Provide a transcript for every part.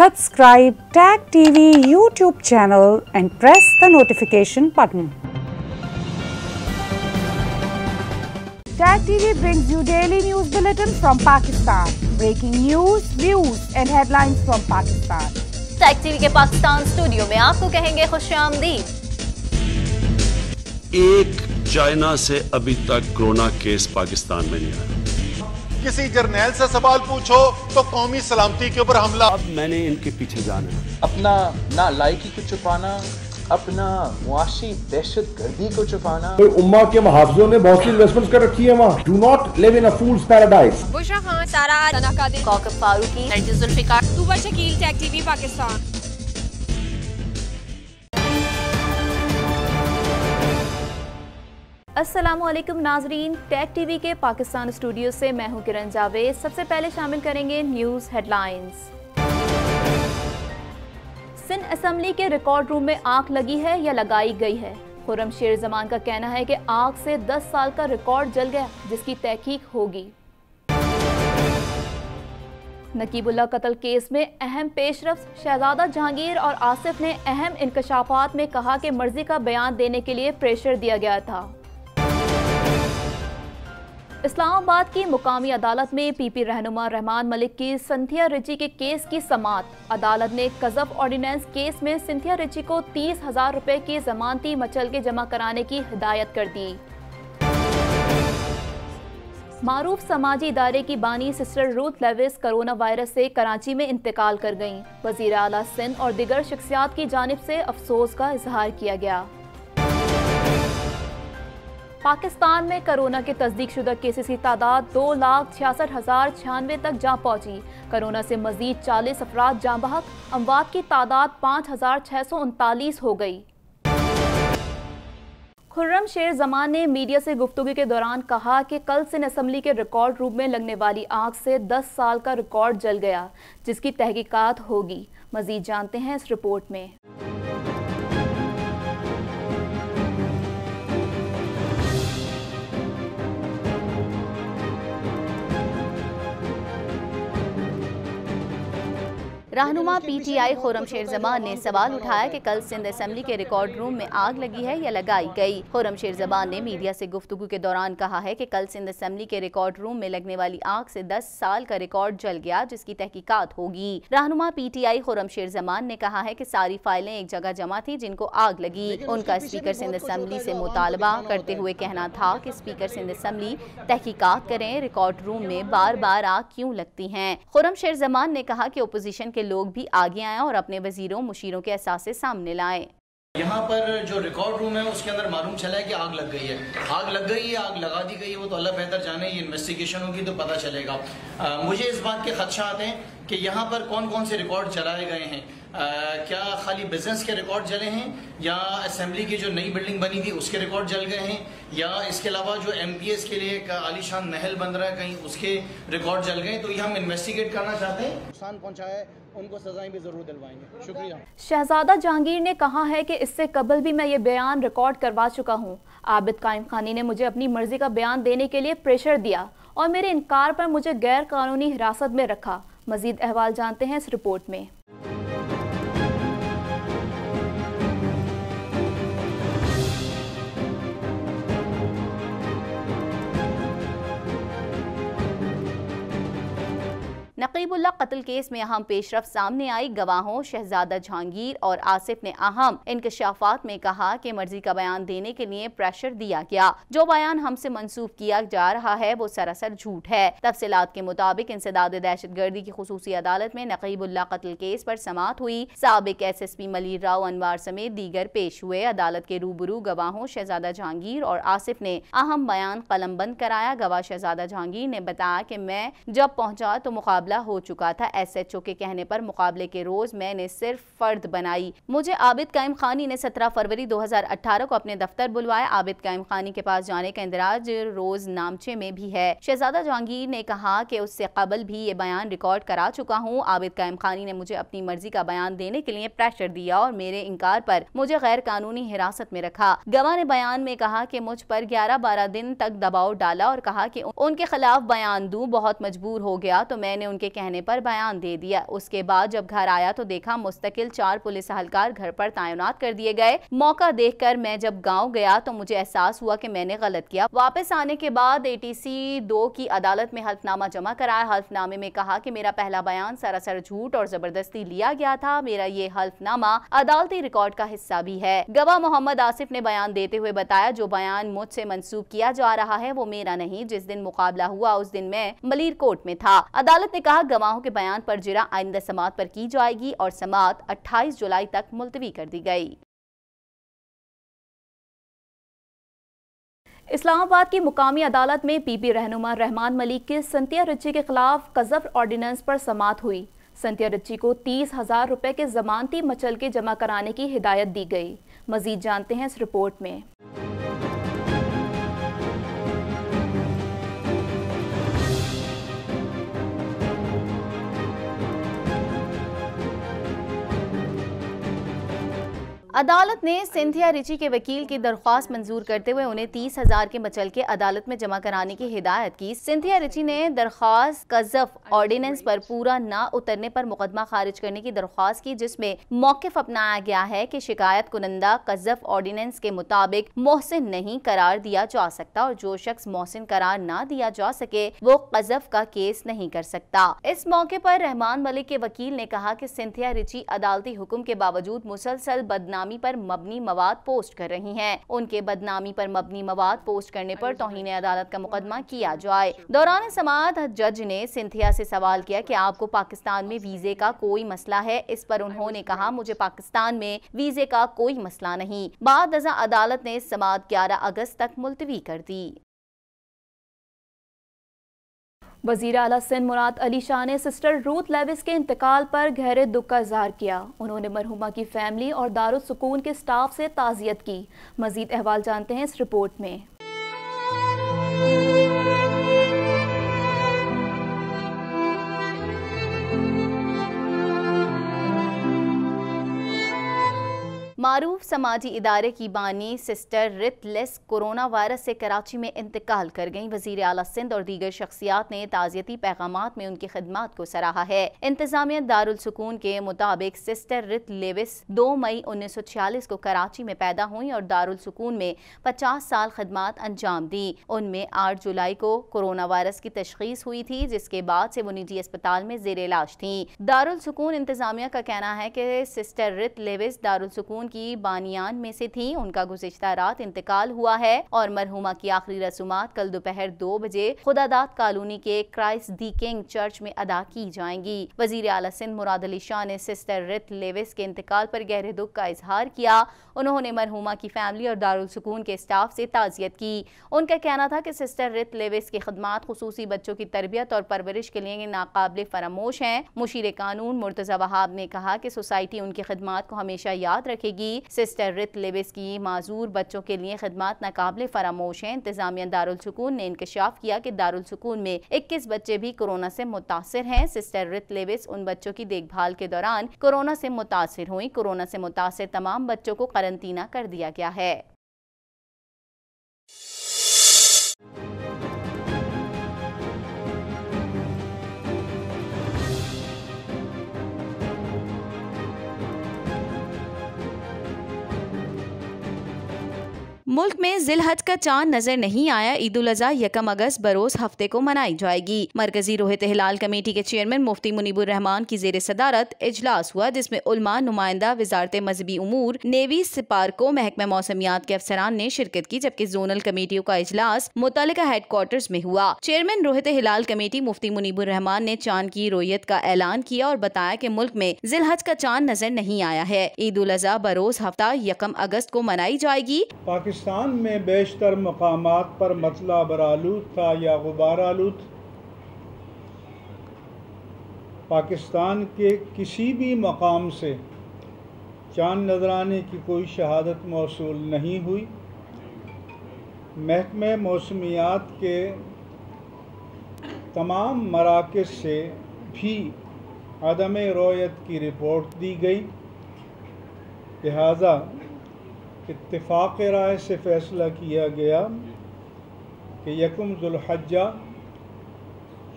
Subscribe Tag TV YouTube channel and press the notification button. Tag TV brings you daily news bulletin from Pakistan. Breaking news, views and headlines from Pakistan. Tag TV के Pakistan studio में आपको कहेंगे खुश एक China से अभी तक corona case Pakistan में नहीं आया किसी जर्नैल से सवाल पूछो तो कौमी सलामती के ऊपर हमला। अब मैंने इनके पीछे जाना अपना ना लायकी को छुपाना अपना मुआशी दहशत गर्दी को छुपाना। कोई उम्मा के मुहावजों ने बहुत सी इन्वेस्टमेंट्स कर रखी है वहाँ। Do not live in fool's paradise Bushra Khan Sara Farooqui Zulfiqar Shakeel tag TV Pakistan. अस्सलाम वालेकुम नाजरीन टैग टीवी के पाकिस्तान स्टूडियो से मैं हूँ किरण जावेद। सबसे पहले शामिल करेंगे न्यूज़ हेडलाइंस। सिंध असम्बली के रिकॉर्ड रूम में आग लगी है या लगाई गई है? खुरम शेर जमान का कहना है कि आग से 10 साल का रिकॉर्ड जल गया, जिसकी तहकीक होगी। नकीबुल्ला कत्ल केस में अहम पेशरफ शहजादा जहांगीर और आसिफ ने अहम इंकशाफात में कहा कि मर्ज़ी का बयान देने के लिए प्रेशर दिया गया था। इस्लामाबाद की मुकामी अदालत में पीपी रहनुमा रहमान मलिक की सिंथिया रिची के केस की समात अदालत ने कजफ ऑर्डिनेंस केस में सिंथिया रिची को तीस हज़ार रुपए की जमानती मचल के जमा कराने की हिदायत कर दी। मारूफ समाजी इदारे की बानी sister Ruth Lewis corona virus से कराची में इंतकाल कर गईं। वज़ीर अला सिंध और दिगर शख्सियात की जानब से अफसोस का इजहार किया गया। पाकिस्तान में कोरोना के तस्दीक शुदा केसेस की तादाद दो लाख छियासठ हज़ार छियानवे तक जा पहुँची। कोरोना से मजीद चालीस अफराद जाँ बहक अमवात की तादाद पाँच हज़ार छः सौ उनतालीस हो गई। खुर्रम शेर जमान ने मीडिया से गुफ्तु के दौरान कहा कि कल सिंध असम्बली के रिकॉर्ड रूम में लगने वाली आग से 10 साल का रिकॉर्ड जल गया, जिसकी तहकीकात होगी। मजीद जानते हैं इस रिपोर्ट में। रहनुमा पीटीआई खुरम शेर जमान ने सवाल उठाया कि कल सिंध असम्बली के रिकॉर्ड रूम में आग लगी है या लगाई गई। खुरम शेर जमान ने मीडिया से गुफ्तगू के दौरान कहा है कि कल सिंध असम्बली के रिकॉर्ड रूम में लगने वाली आग से 10 साल का रिकॉर्ड जल गया जिसकी तहकीकात होगी। रहनुमा पीटीआई खुरम शेर जमान ने कहा है की सारी फाइलें एक जगह जमा थी जिनको आग लगी। उनका स्पीकर सिंध असम्बली से मुतालबा करते हुए कहना था की स्पीकर सिंध असम्बली तहकीकात करें रिकॉर्ड रूम में बार बार आग क्यूँ लगती है? खुरम शेर जमान ने कहा की अपोजिशन के लोग भी आगे आए और अपने वजीरों मुशीरों के असासे सामने लाए। यहाँ पर जो रिकॉर्ड रूम है उसके अंदर मालूम चला है कि आग लग गई है। आग लग गई है आग लगा दी गई है वो तो अल्लाह बेहतर जाने ये इन्वेस्टिगेशन होगी तो पता चलेगा। आ, मुझे इस बात के खदशा आते हैं कि यहाँ पर कौन कौन से रिकॉर्ड चलाए गए हैं? आ, क्या खाली बिज़नेस के रिकॉर्ड जले हैं? या असेंबली की जो नई बिल्डिंग बनी थी उसके रिकॉर्ड जल गए हैं? या इसके अलावा जो एमपीएस के लिए एक आलीशान महल बन रहा है कहीं उसके रिकॉर्ड जल गए? तो ये हम इन्वेस्टिगेट करना चाहते हैं। नुकसान पहुँचाया है उनको सजाएँ भी ज़रूर दिलवाएँगे। शुक्रिया। शहजादा जहांगीर ने कहा है कि इससे कबल भी मैं ये बयान रिकॉर्ड करवा चुका हूँ। आबिद कायम खानी ने मुझे अपनी मर्ज़ी का बयान देने के लिए प्रेशर दिया और मेरे इनकार पर मुझे गैर कानूनी हिरासत में रखा। मजीद अहवाल जानते हैं इस रिपोर्ट में। नकीबुल्ला कत्ल केस में अहम पेशरफ सामने आई। गवाहों शहजादा जहांगीर और आसिफ ने अहम इंकशाफात में कहा कि मर्ज़ी का बयान देने के लिए प्रेशर दिया गया। जो बयान हमसे मंसूब किया जा रहा है, वो सरासर झूठ है। तफसीलात के मुताबिक इंसदाद दहशत गर्दी की खसूसी अदालत में नकीबुल्ला कत्ल केस आरोप समात हुई। सबक S S P Malir Rao Anwar समेत दीगर पेश हुए। अदालत के रूबरू गवाहों शहजादा जहांगीर और आसिफ ने अहम बयान कलम बंद कराया। गवाह शहजादा जहांगीर ने बताया की मैं जब पहुँचा तो मुकाबला मुकाबला हो चुका था। एसएचओ के कहने पर मुकाबले के रोज मैंने सिर्फ़ फर्द बनाई। मुझे आबिद कायम खानी ने 17 फरवरी 2018 को अपने दफ्तर बुलवाया। आबिद कायम खानी के पास जाने का इंदराज रोज नामचे में भी है। शहजादा जहांगीर ने कहा कि उससे कबल भी ये बयान रिकॉर्ड करा चुका हूँ। आबिद कायम खानी ने मुझे अपनी मर्ज़ी का बयान देने के लिए प्रेशर दिया और मेरे इनकार पर मुझे गैर कानूनी हिरासत में रखा। गवाह ने बयान में कहा कि मुझ पर 11-12 दिन तक दबाव डाला और कहा कि उनके खिलाफ बयान दूँ, बहुत मजबूर हो गया तो मैंने उनके कहने पर बयान दे दिया। उसके बाद जब घर आया तो देखा मुस्तकिल चार पुलिस अहलकार घर पर तैनात कर दिए गए। मौका देखकर मैं जब गाँव गया तो मुझे एहसास हुआ की मैंने गलत किया। वापस आने के बाद एटीसी दो की अदालत में हल्फनामा जमा कराया। हल्फनामे में कहा की मेरा पहला बयान सरासर झूठ और ज़बरदस्ती लिया गया था। मेरा ये हल्फनामा अदालती रिकॉर्ड का हिस्सा भी है। गवाह मोहम्मद आसिफ ने बयान देते हुए बताया, जो बयान मुझसे मंसूब किया जा रहा है वो मेरा नहीं। जिस दिन मुकाबला हुआ, उस दिन मैं मलिर कोर्ट में था। अदालत ने कहा गवाहों के बयान पर जिरा आइंदा समात पर की जाएगी और समात 28 जुलाई तक मुलतवी कर दी गई। इस्लामाबाद की मुकामी अदालत में पीपी रहनुमा रहमान मलिक के संतिया रिच्ची के खिलाफ कजफ ऑर्डिनेंस पर समात हुई। संतिया रिच्ची को तीस हज़ार रुपए के जमानती मचल के जमा कराने की हिदायत दी गई। मजीद जानते हैं इस रिपोर्ट में। अदालत ने सिंथिया रिची के वकील की दरख्वास्त मंजूर करते हुए उन्हें तीस हज़ार के मचल के अदालत में जमा कराने की हिदायत की। सिंथिया रिची ने दरख्वास्त कजफ ऑर्डिनेंस पर पूरा न उतरने पर मुकदमा खारिज करने की दरख्वास्त की, जिसमें मौकफ अपनाया गया है कि शिकायत कुनंदा कजफ ऑर्डिनेंस के मुताबिक मोहसिन नहीं करार दिया जा सकता और जो शख्स मोहसिन करार न दिया जा सके, वो कजफ का केस नहीं कर सकता। इस मौके पर रहमान मलिक के वकील ने कहा की सिंथिया रिची अदालती हुक्म के बावजूद मुसलसल बदनाम बदनामी पर मबनी मवाद पोस्ट कर रही हैं। उनके बदनामी पर मबनी मवाद पोस्ट करने पर तोहन अदालत का मुकदमा किया जाए। दौरान समात जज ने सिंथिया से सवाल किया कि आपको पाकिस्तान में वीजे का कोई मसला है? इस पर उन्होंने कहा, मुझे पाकिस्तान में वीजे का कोई मसला नहीं। बाद अदालत ने समात ग्यारह अगस्त तक मुलतवी कर दी। वज़ीर अला सिंध मुराद अली शाह ने सिस्टर रूथ लेविस के इंतकाल पर गहरे दुख का इजहार किया। उन्होंने मरहुमा की फैमिली और दारुसकून के स्टाफ से ताज़ियत की। मजीद अहवाल जानते हैं इस रिपोर्ट में। मारूफ समाजी इदारे की बानी सिस्टर रितलेस कोरोना वायरस से कराची में इंतकाल कर गईं। वज़ीर अला सिंध और दीगर शख्सियात ने ताज़ियती पैगाम में उनकी खदमात को सराहा है। इंतजामिया दारुलसकून के मुताबिक सिस्टर रित लेविस दो मई उन्नीस सौ छियालीस को कराची में पैदा हुई और दारुलसकून में पचास साल खदमात अंजाम दी। उनमें आठ जुलाई को कोरोना वायरस की तशखीस हुई थी, जिसके बाद से वो निजी अस्पताल में जेर इलाज थी। दारुलसकून इंतजामिया का कहना है कि सिस्टर रित लेविस दारुलसकून की बानियान में से थी। उनका गुजशत रात इंतकाल हुआ है और मरहुमा की आखिरी रसूमात कल दोपहर दो बजे खुदादात कॉलोनी के क्राइस्ट दी किंग चर्च में अदा की जाएँगी। वज़ीर अला सिंध मुराद अली शाह ने सिस्टर रित लेविस के इंतकाल पर गहरे दुख का इजहार किया। उन्होंने मरहुमा की फैमिली और दारुलसकून के स्टाफ से ताजियत की। उनका कहना था कि सिस्टर रित लेविस की खदमात खसूसी बच्चों की तरबियत और परवरिश के लिए नाकाबिल फरामोश हैं। मुशीर कानून मुर्तज़ा वहाब ने कहा कि सोसाइटी उनकी खदमात को हमेशा याद रखेगी। की सिस्टर रित लिबिस की माजूर बच्चों के लिए खदमात नाकबले फरामोश हैं। इंतजामिया दारुलसकून ने इंकशाफ किया कि दारुलसकून में इक्कीस बच्चे भी कोरोना से मुतासर हैं। सिस्टर रित लिबिस उन बच्चों की देखभाल के दौरान कोरोना से मुतासर हुई। कोरोना से मुतासर तमाम बच्चों को करंतना कर दिया गया है। मुल्क में जिलहज का चाँद नज़र नहीं आया। ईद उल अजहा, यकम अगस्त बरोज हफ़्ते को मनाई जाएगी। मरकजी रोहित हिलाल कमेटी के चेयरमैन मुफ्ती मुनीबुर रहमान की जेर सदारत इजलास हुआ, जिसमें उलमा नुमाइंदा, वजारत मजहबी उमूर, नेवी सिपारको, महकमा मौसमियात के अफसरान ने शिरकत की, जबकि जोनल कमेटियों का इजलास मुतल हेडक्वार्टर्स में हुआ। चेयरमैन रोहित हिलाल कमेटी मुफ्ती मुनीबुर रहमान ने चाँद की रोयत का ऐलान किया और बताया की मुल्क में जिलहज का चाँद नज़र नहीं आया है। ईद उल अजहा बरोज हफ़्ता यकम अगस्त को मनाई जाएगी। पाकिस्तान में बेशतर मकाम पर मतला बरालूद था या गुबार आलूद पाकिस्तान के किसी भी मकाम से चाँद नजराने की कोई शहादत मौसू नहीं हुई। महकमे मौसमियात के तमाम मराकज से भी अदम रोयत की रिपोर्ट दी गई। लिहाजा इत्तेफाक राय से फ़ैसला किया गया कि यकम जुल्हजा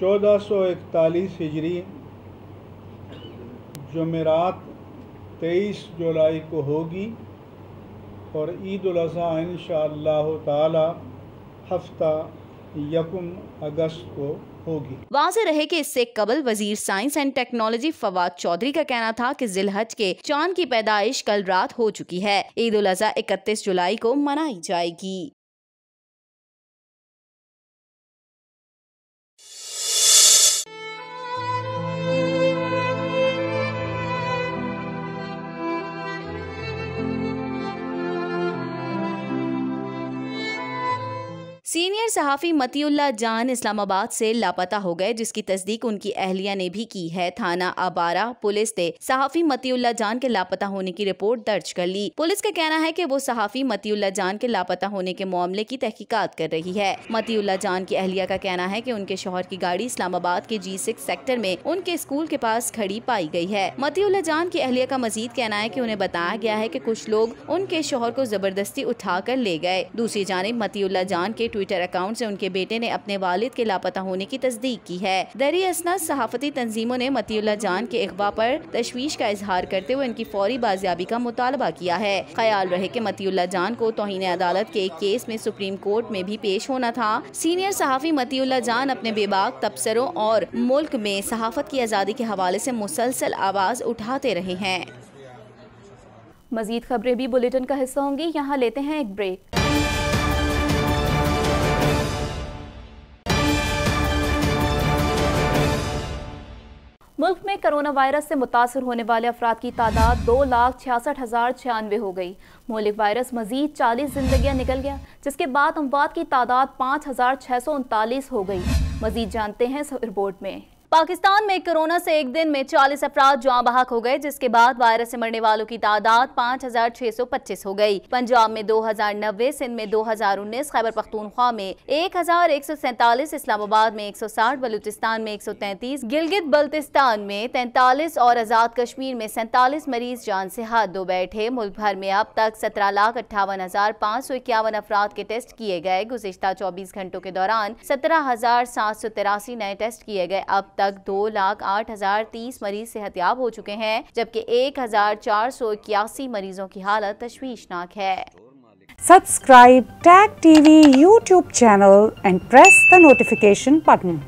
चौदह सौ इकतालीस हिजरी, जमेरात तेईस जुलाई को होगी और ईद उजी इन शाह हफ़्ता यकुम अगस्त को होगी। वाजे रहे कि इससे कबल वज़ीर science and technology Fawad Chaudhry का कहना था कि जिलहज के चाँद की पैदाइश कल रात हो चुकी है। ईद उल इकतीस जुलाई को मनाई जाएगी। सीनियर सहाफ़ी मतीउल्ला जान इस्लामाबाद से लापता हो गए, जिसकी तस्दीक उनकी अहलिया ने भी की है। थाना अबारा पुलिस ने सहाफ़ी मतीउल्ला जान के लापता होने की रिपोर्ट दर्ज कर ली। पुलिस का कहना है कि वो सहाफ़ी मतीउल्ला जान के लापता होने के मामले की तहकीकात कर रही है। मतीउल्ला जान की अहलिया का कहना है की उनके शोहर की गाड़ी इस्लामाबाद के जी सिक्स सेक्टर में उनके स्कूल के पास खड़ी पाई गई है। मतीउल्ला जान की अहलिया का मजीद कहना है की उन्हें बताया गया है की कुछ लोग उनके शोहर को ज़बरदस्ती उठा कर ले गए। दूसरी जानब मतीउल्ला जान के ट्विटर अकाउंट से उनके बेटे ने अपने वालिद के लापता होने की तस्दीक की है। दरी असनद सहाफती तंजीमों ने मतीउल्ला जान के अखबा पर तशवीश का इजहार करते हुए उनकी फौरी बाजियाबी का मुतालबा किया है। ख्याल रहे की मतीउल्ला जान को तोहिन अदालत के एक केस में सुप्रीम कोर्ट में भी पेश होना था। सीनियर सहाफ़ी मतीउल्ला जान अपने बेबाक तबसरों और मुल्क में सहाफत की आज़ादी के हवाले से मुसलसल आवाज़ उठाते रहे हैं। मजीद खबरें भी बुलेटिन का हिस्सा होंगी। यहाँ लेते हैं एक ब्रेक। मुल्क में कोरोना वायरस से मुतासर होने वाले अफराद की तादाद दो लाख छियासठ हज़ार छियानवे हो गई। मौलिक वायरस मजीद चालीस जिंदगियाँ निकल गया, जिसके बाद अमवात की तादाद पाँच हज़ार छः सौ उनतालीस हो गई। मजीद जानते हैं इस रिपोर्ट में। पाकिस्तान में कोरोना से एक दिन में 40 अफराद जहाँ बहक हो गए जिसके बाद वायरस से मरने वालों की तादाद 5,625 हो गई। पंजाब में दो हज़ार नब्बे सिंध में दो हज़ार उन्नीस खैबर पख्तूनख्वा में एक हज़ार एक सौ सैंतालीस इस्लामाबाद में एक सौ साठ बलूचिस्तान में एक सौ तैंतीस गिलगित बल्तिस्तान में तैंतालीस और आज़ाद कश्मीर में सैंतालीस मरीज़ जान से हाथ धो बैठे मुल्क भर में अब तक सत्रह लाख अट्ठावन हज़ार पाँच सौ इक्यावन अफराद के टेस्ट किए गए। गुजशत चौबीस घंटों के दौरान सत्रह हज़ार सात सौ तिरासी नए टेस्ट किए गए। अब तक दो लाख आठ हज़ार तीस मरीज़ सेहतियाब हो चुके हैं, जबकि एक हज़ार चार सौ इक्यासी मरीजों की हालत तशवीशनाक है। Subscribe tag TV YouTube channel and press the notification button